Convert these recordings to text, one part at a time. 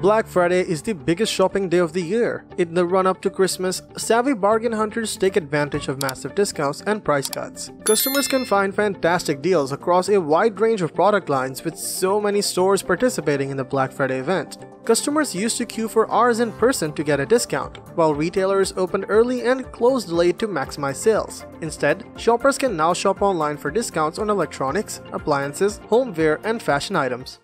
Black Friday is the biggest shopping day of the year. In the run up to Christmas, savvy bargain hunters take advantage of massive discounts and price cuts. Customers can find fantastic deals across a wide range of product lines with so many stores participating in the Black Friday event. Customers used to queue for hours in person to get a discount, while retailers opened early and closed late to maximize sales. Instead, shoppers can now shop online for discounts on electronics, appliances, homeware, and fashion items.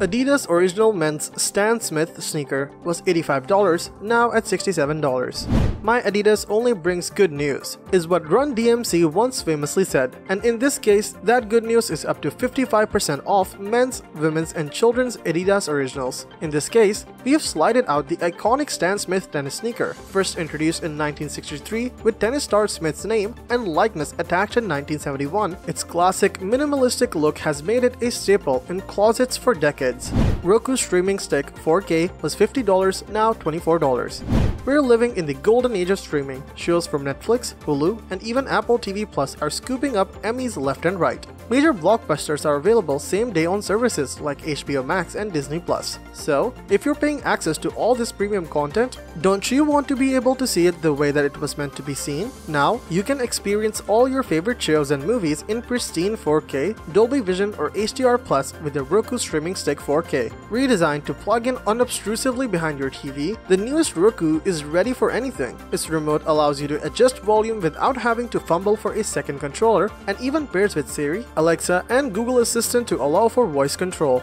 Adidas Original Men's Stan Smith sneaker was $85, now at $67. My Adidas only brings good news, is what Run DMC once famously said, and in this case, that good news is up to 55% off men's, women's, and children's Adidas Originals. In this case, we have slided out the iconic Stan Smith tennis sneaker, first introduced in 1963 with tennis star Smith's name and likeness attached in 1971. Its classic minimalistic look has made it a staple in closets for decades kids. Roku Streaming Stick 4K was $50, now $24. We're living in the golden age of streaming. Shows from Netflix, Hulu, and even Apple TV Plus are scooping up Emmys left and right. Major blockbusters are available same day on services like HBO Max and Disney Plus. So, if you're paying access to all this premium content, don't you want to be able to see it the way that it was meant to be seen? Now, you can experience all your favorite shows and movies in pristine 4K, Dolby Vision, or HDR Plus with the Roku Streaming Stick 4K. Redesigned to plug in unobtrusively behind your TV, the newest Roku is ready for anything. Its remote allows you to adjust volume without having to fumble for a second controller and even pairs with Siri, Alexa, and Google Assistant to allow for voice control.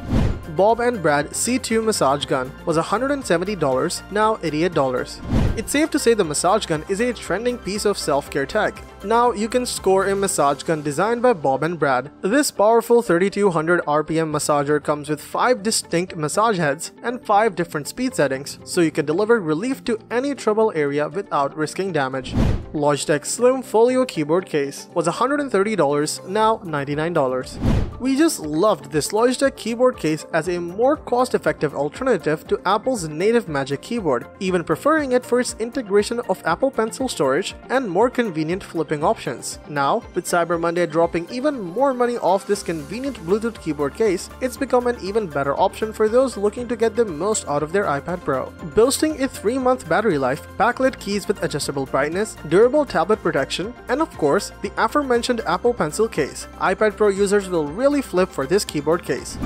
Bob and Brad C2 massage gun was $170, now $88. It's safe to say the massage gun is a trending piece of self-care tech. Now you can score a massage gun designed by Bob and Brad. This powerful 3200 RPM massager comes with 5 distinct massage heads and 5 different speed settings, so you can deliver relief to any trouble area without risking damage. Logitech Slim Folio keyboard case was $130, now $99. We just loved this Logitech keyboard case as a more cost-effective alternative to Apple's native Magic Keyboard, even preferring it for its integration of Apple Pencil storage and more convenient flipping options. Now, with Cyber Monday dropping even more money off this convenient Bluetooth keyboard case, it's become an even better option for those looking to get the most out of their iPad Pro. Boasting a 3-month battery life, backlit keys with adjustable brightness, durable tablet protection, and of course, the aforementioned Apple Pencil case, iPad Pro users will really flip for this keyboard case.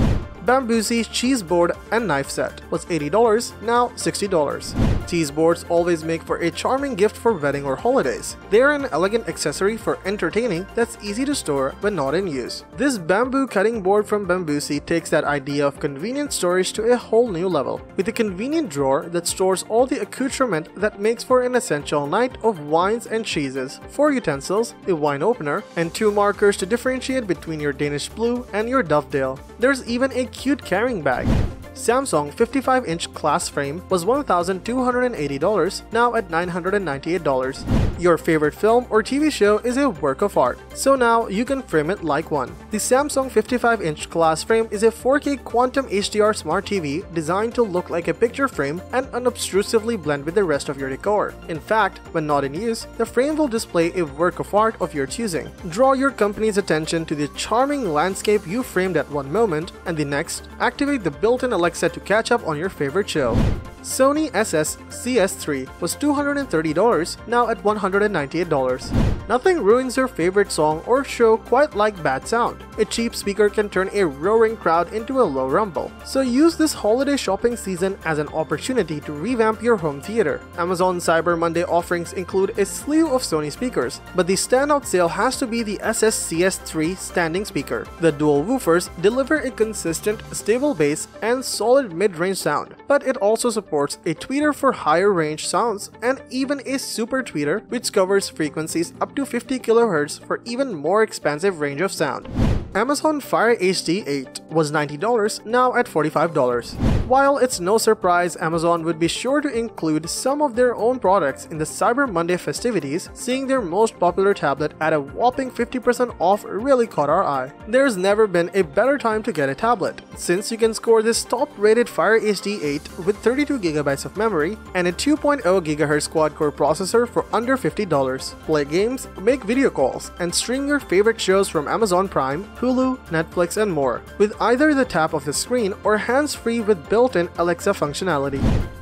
Bambusi cheese board and knife set was $80, now $60. Cheese boards always make for a charming gift for wedding or holidays. They are an elegant accessory for entertaining that's easy to store when not in use. This bamboo cutting board from Bambusi takes that idea of convenient storage to a whole new level, with a convenient drawer that stores all the accoutrement that makes for an essential night of wines and cheeses, four utensils, a wine opener, and two markers to differentiate between your Danish Blue and your Dovedale. There's even a cute carrying bag. Samsung 55-inch class frame was $1,280, now at $998. Your favorite film or TV show is a work of art, so now you can frame it like one. The Samsung 55-inch glass frame is a 4K Quantum HDR Smart TV designed to look like a picture frame and unobtrusively blend with the rest of your decor. In fact, when not in use, the frame will display a work of art of your choosing. Draw your company's attention to the charming landscape you framed at one moment, and the next, activate the built-in Alexa to catch up on your favorite show. Sony SS CS3 was $230, now at $198. Nothing ruins your favorite song or show quite like bad sound. A cheap speaker can turn a roaring crowd into a low rumble. So use this holiday shopping season as an opportunity to revamp your home theater. Amazon Cyber Monday offerings include a slew of Sony speakers, but the standout sale has to be the SS CS3 standing speaker. The dual woofers deliver a consistent, stable bass and solid mid-range sound, but it also supports a tweeter for higher range sounds and even a super tweeter which covers frequencies up to 50 kHz for even more expansive range of sound. Amazon Fire HD 8 was $90, now at $45. While it's no surprise Amazon would be sure to include some of their own products in the Cyber Monday festivities, seeing their most popular tablet at a whopping 50% off really caught our eye. There's never been a better time to get a tablet, since you can score this top-rated Fire HD 8 with 32GB of memory and a 2.0 GHz quad-core processor for under $50. Play games, make video calls, and stream your favorite shows from Amazon Prime Hulu, Netflix, and more, with either the tap of the screen or hands-free with built-in Alexa functionality.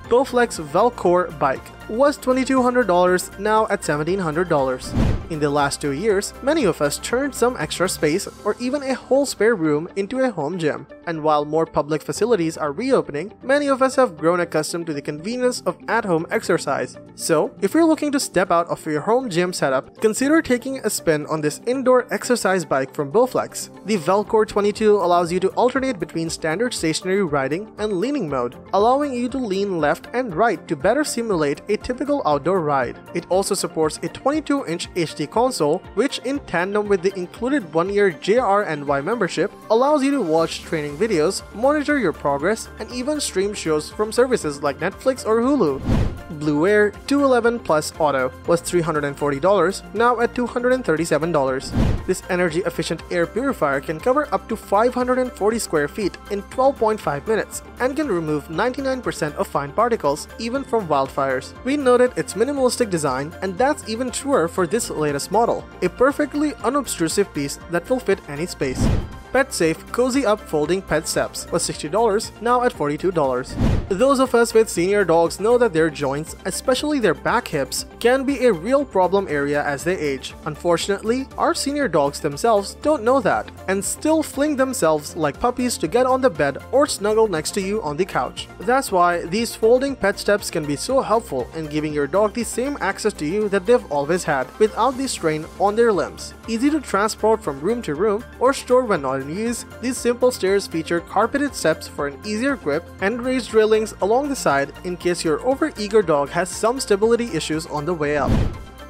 Bowflex VeloCore Bike was $2,200, now at $1,700. In the last two years, many of us turned some extra space or even a whole spare room into a home gym. And while more public facilities are reopening, many of us have grown accustomed to the convenience of at-home exercise. So, if you're looking to step out of your home gym setup, consider taking a spin on this indoor exercise bike from Bowflex. The VeloCore 22 allows you to alternate between standard stationary riding and leaning mode, allowing you to lean left and right to better simulate a typical outdoor ride. It also supports a 22-inch HD console, which in tandem with the included 1-year JRNY membership, allows you to watch training videos, monitor your progress, and even stream shows from services like Netflix or Hulu. Blueair 211 Plus Auto was $340, now at $237. This energy-efficient air purifier can cover up to 540 square feet in 12.5 minutes and can remove 99% of fine particles even from wildfires. We noted its minimalistic design and that's even truer for this latest model, a perfectly unobtrusive piece that will fit any space. PetSafe Cozy Up Folding Pet Steps was $60, now at $42. Those of us with senior dogs know that their joints, especially their back hips, can be a real problem area as they age. Unfortunately, our senior dogs themselves don't know that and still fling themselves like puppies to get on the bed or snuggle next to you on the couch. That's why these folding pet steps can be so helpful in giving your dog the same access to you that they've always had without the strain on their limbs. Easy to transport from room to room or store when not in use, these simple stairs feature carpeted steps for an easier grip and raised railings along the side in case your overeager dog has some stability issues on the way up.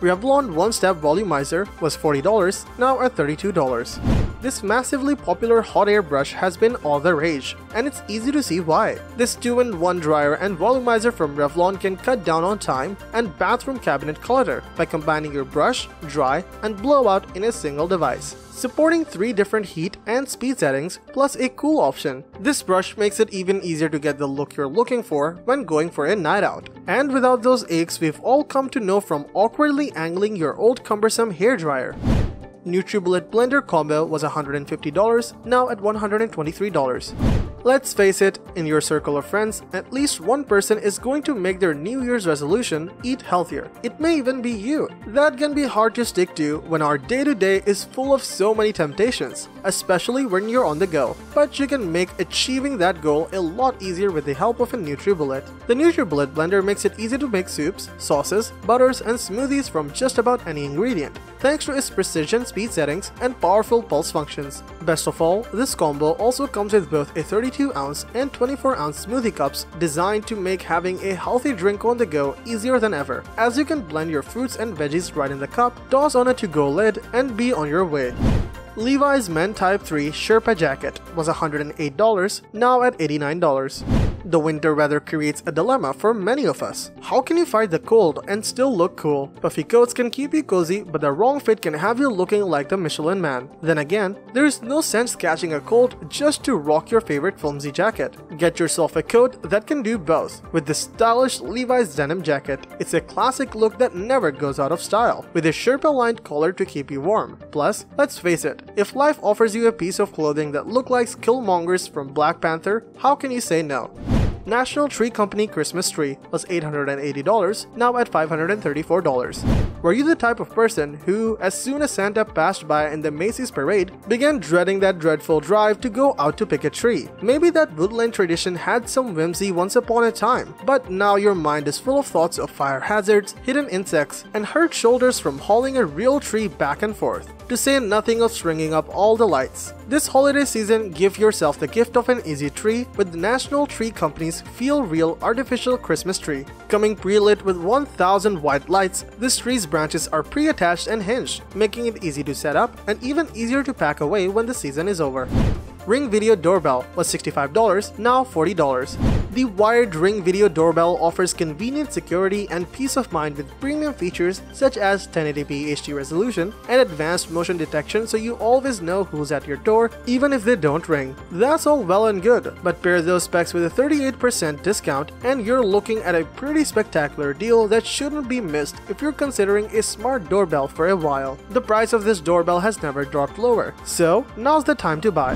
Revlon One Step Volumizer was $40, now at $32. This massively popular hot air brush has been all the rage, and it's easy to see why. This 2-in-1 dryer and volumizer from Revlon can cut down on time and bathroom cabinet clutter by combining your brush, dry, and blowout in a single device supporting three different heat and speed settings plus a cool option. This brush makes it even easier to get the look you're looking for when going for a night out. And without those aches we've all come to know from awkwardly angling your old cumbersome hairdryer. NutriBullet Blender Combo was $150, now at $123. Let's face it, in your circle of friends, at least one person is going to make their New Year's resolution eat healthier. It may even be you. That can be hard to stick to when our day to day is full of so many temptations, especially when you're on the go. But you can make achieving that goal a lot easier with the help of a NutriBullet. The NutriBullet blender makes it easy to make soups, sauces, butters, and smoothies from just about any ingredient, thanks to its precision speed settings and powerful pulse functions. Best of all, this combo also comes with both a 32 ounce and 24 ounce smoothie cups designed to make having a healthy drink on the go easier than ever, as you can blend your fruits and veggies right in the cup, toss on a to-go lid, and be on your way. Levi's Men Type 3 Sherpa jacket was $108, now at $89. The winter weather creates a dilemma for many of us. How can you fight the cold and still look cool? Puffy coats can keep you cozy, but the wrong fit can have you looking like the Michelin man. Then again, there is no sense catching a cold just to rock your favorite flimsy jacket. Get yourself a coat that can do both with the stylish Levi's denim jacket. It's a classic look that never goes out of style, with a Sherpa lined collar to keep you warm. Plus, let's face it, if life offers you a piece of clothing that looks like Killmonger's from Black Panther, how can you say no? National Tree Company Christmas tree was $880, now at $534. Were you the type of person who, as soon as Santa passed by in the Macy's parade, began dreading that dreadful drive to go out to pick a tree? Maybe that woodland tradition had some whimsy once upon a time, but now your mind is full of thoughts of fire hazards, hidden insects, and hurt shoulders from hauling a real tree back and forth to say nothing of stringing up all the lights. This holiday season, give yourself the gift of an easy tree with the National Tree Company's Feel Real Artificial Christmas Tree. Coming pre-lit with 1000 white lights, this tree's branches are pre-attached and hinged, making it easy to set up and even easier to pack away when the season is over. Ring Video Doorbell was $65, now $40. The wired Ring Video Doorbell offers convenient security and peace of mind with premium features such as 1080p HD resolution and advanced motion detection so you always know who's at your door even if they don't ring. That's all well and good, but pair those specs with a 38% discount and you're looking at a pretty spectacular deal that shouldn't be missed if you're considering a smart doorbell for a while. The price of this doorbell has never dropped lower, so now's the time to buy.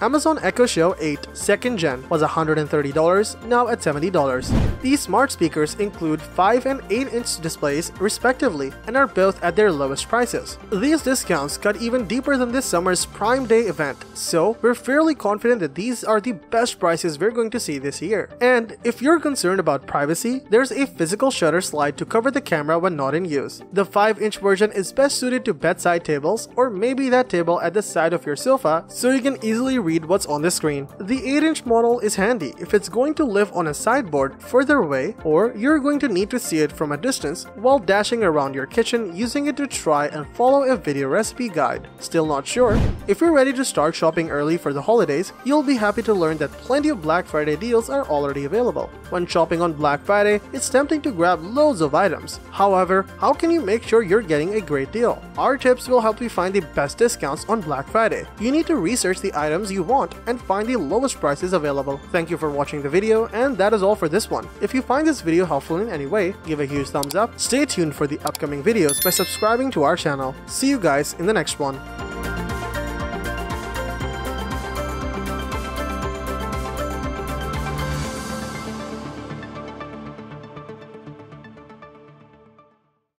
Amazon Echo Show 8 2nd Gen was $130, now at $70. These smart speakers include 5 and 8 inch displays respectively and are both at their lowest prices. These discounts cut even deeper than this summer's Prime Day event, so we're fairly confident that these are the best prices we're going to see this year. And if you're concerned about privacy, there's a physical shutter slide to cover the camera when not in use. The 5 inch version is best suited to bedside tables or maybe that table at the side of your sofa so you can easily read what's on the screen. The 8-inch model is handy if it's going to live on a sideboard further away or you're going to need to see it from a distance while dashing around your kitchen using it to try and follow a video recipe guide. Still not sure? If you're ready to start shopping early for the holidays, you'll be happy to learn that plenty of Black Friday deals are already available. When shopping on Black Friday, it's tempting to grab loads of items. However, how can you make sure you're getting a great deal? Our tips will help you find the best discounts on Black Friday. You need to research the items you want and find the lowest prices available. Thank you for watching the video and that is all for this one. If you find this video helpful in any way, give a huge thumbs up. Stay tuned for the upcoming videos by subscribing to our channel. See you guys in the next one.